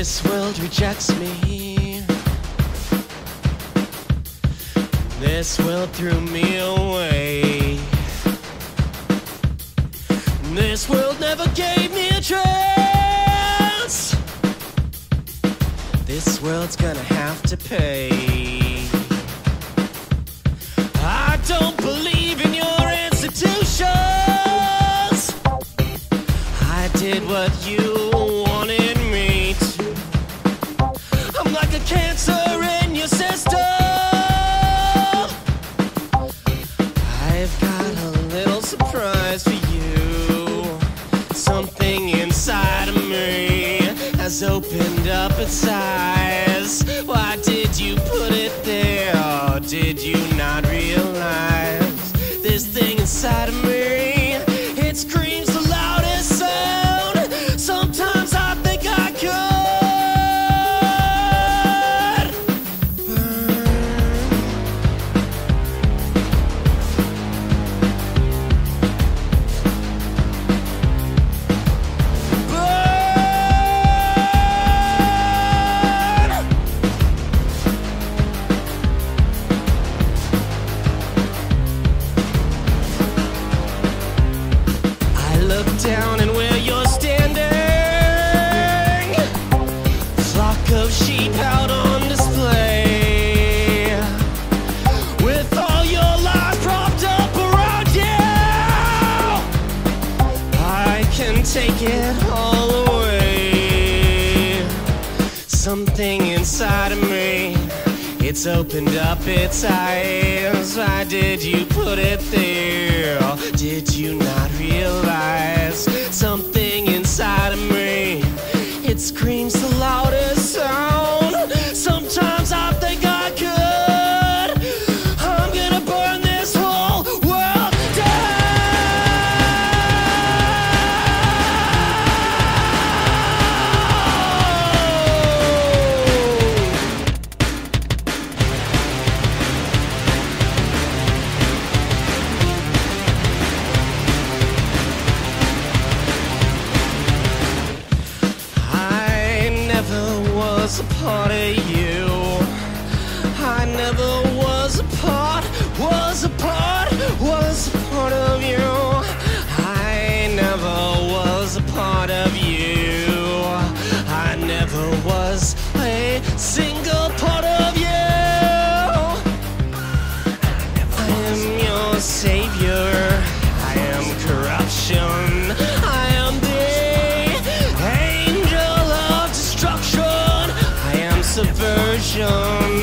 This world rejects me. This world threw me away. This world never gave me a chance. This world's gonna have to pay. I don't believe in your institutions. I did what you has opened up its eyes. Why did you put it there? Did you not realize this thing inside of me? Look down and where you're standing, flock of sheep out on display, with all your lies propped up around you. I can take it all away. Something inside of me, it's opened up its eyes. Why did you put it there? Did you not screams was a part the